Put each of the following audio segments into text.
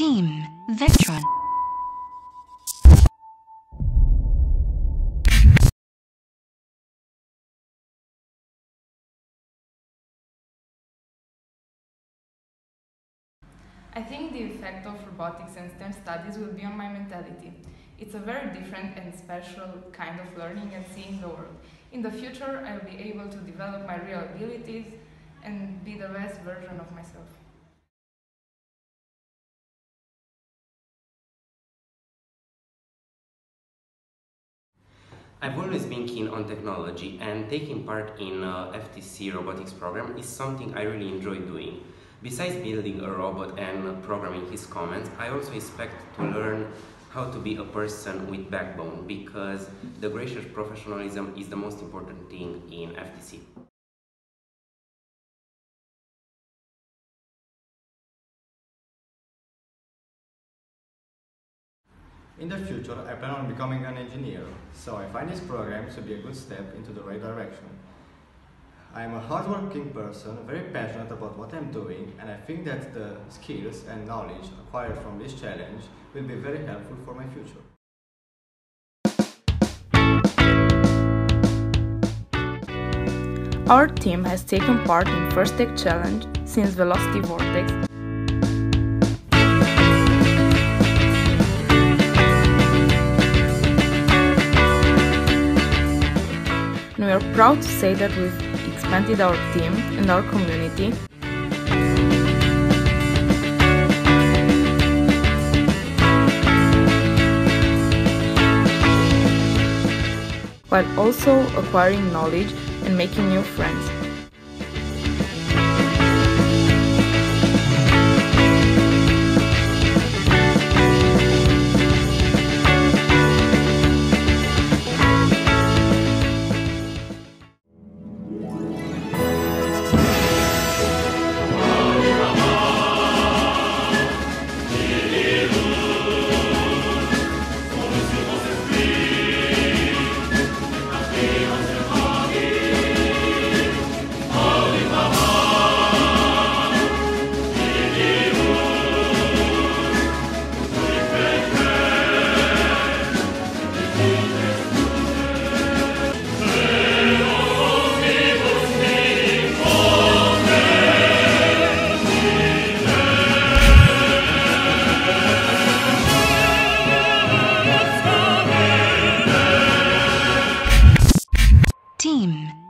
Team Vectron. I think the effect of robotics and STEM studies will be on my mentality. It's a very different and special kind of learning and seeing the world. In the future, I'll be able to develop my real abilities and be the best version of myself. I've always been keen on technology and taking part in uh, a FTC robotics program is something I really enjoy doing. Besides building a robot and programming his commands, I also expect to learn how to be a person with backbone because the gracious professionalism is the most important thing in FTC. In the future, I plan on becoming an engineer, so I find this program to be a good step into the right direction. I am a hardworking person, very passionate about what I'm doing, and I think that the skills and knowledge acquired from this challenge will be very helpful for my future. Our team has taken part in First Tech Challenge since Velocity Vortex are proud to say that we've expanded our team and our community. while also acquiring knowledge and making new friends.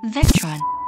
Vectron.